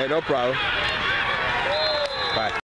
Hey, no problem.